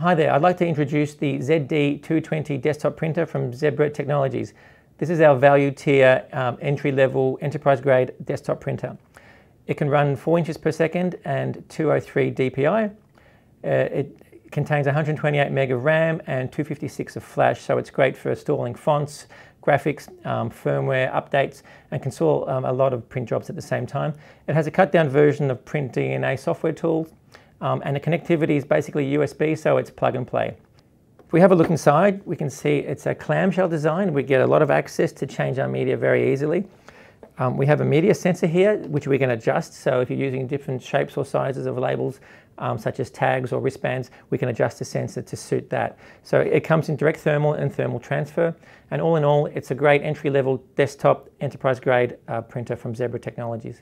Hi there, I'd like to introduce the ZD220 desktop printer from Zebra Technologies. This is our value tier um, entry-level enterprise grade desktop printer. It can run 4 inches per second and 203 DPI. Uh, it contains 128 meg of RAM and 256 of flash, so it's great for installing fonts, graphics, um, firmware updates, and can install um, a lot of print jobs at the same time. It has a cut-down version of Print DNA software tools um, and the connectivity is basically USB, so it's plug and play. If we have a look inside, we can see it's a clamshell design. We get a lot of access to change our media very easily. Um, we have a media sensor here, which we can adjust. So if you're using different shapes or sizes of labels, um, such as tags or wristbands, we can adjust the sensor to suit that. So it comes in direct thermal and thermal transfer. And all in all, it's a great entry-level desktop enterprise grade uh, printer from Zebra Technologies.